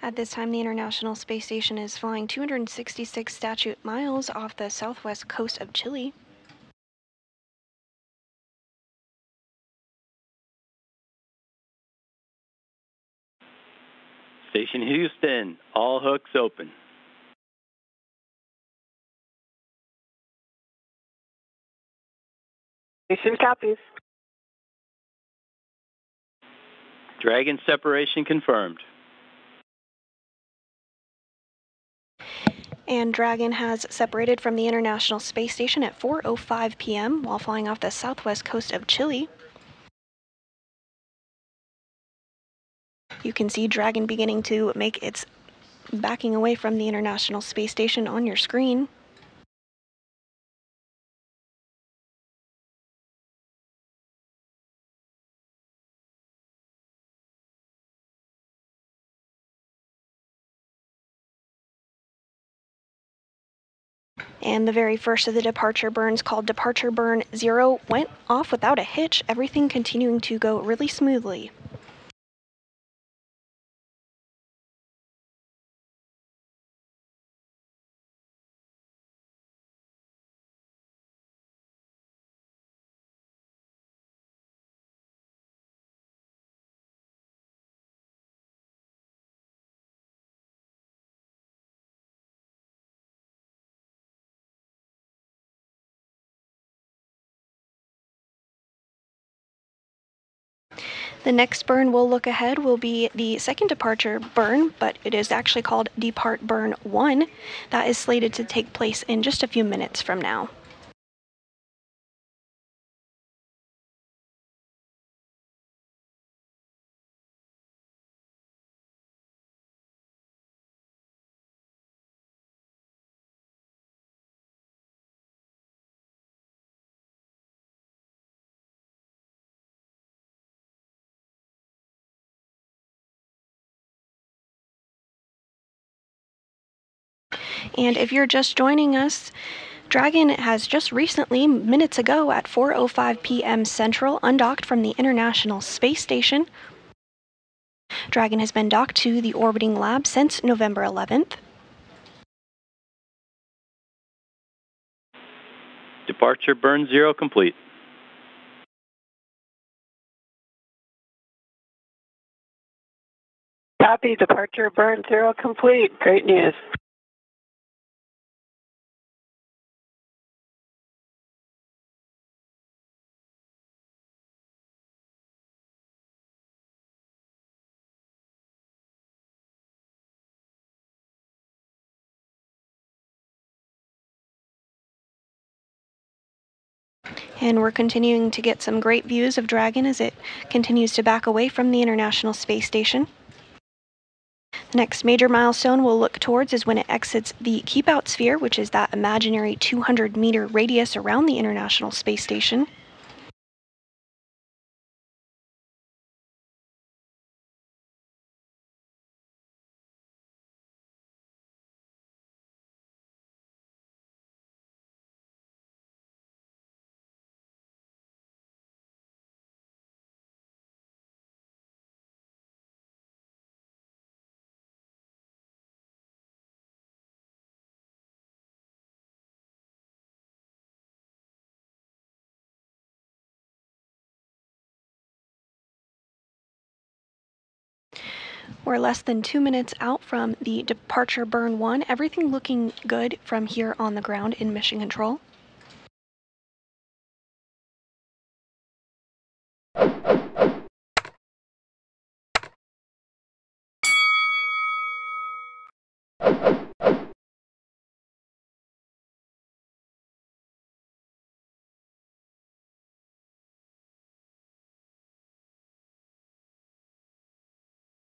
At this time, the International Space Station is flying 266 statute miles off the southwest coast of Chile. Station Houston, all hooks open. Station copies. Dragon separation confirmed. And Dragon has separated from the International Space Station at 4.05 p.m. while flying off the southwest coast of Chile. You can see Dragon beginning to make its backing away from the International Space Station on your screen. And the very first of the departure burns, called Departure Burn Zero, went off without a hitch, everything continuing to go really smoothly. The next burn we'll look ahead will be the second departure burn, but it is actually called Depart Burn 1. That is slated to take place in just a few minutes from now. And if you're just joining us, Dragon has just recently, minutes ago at 4:05 p.m. Central, undocked from the International Space Station. Dragon has been docked to the orbiting lab since November 11th. Departure burn zero complete. Copy. Departure burn zero complete. Great news. And we're continuing to get some great views of Dragon as it continues to back away from the International Space Station. The next major milestone we'll look towards is when it exits the Keep Out Sphere, which is that imaginary 200 meter radius around the International Space Station. We're less than two minutes out from the departure burn one. Everything looking good from here on the ground in mission control.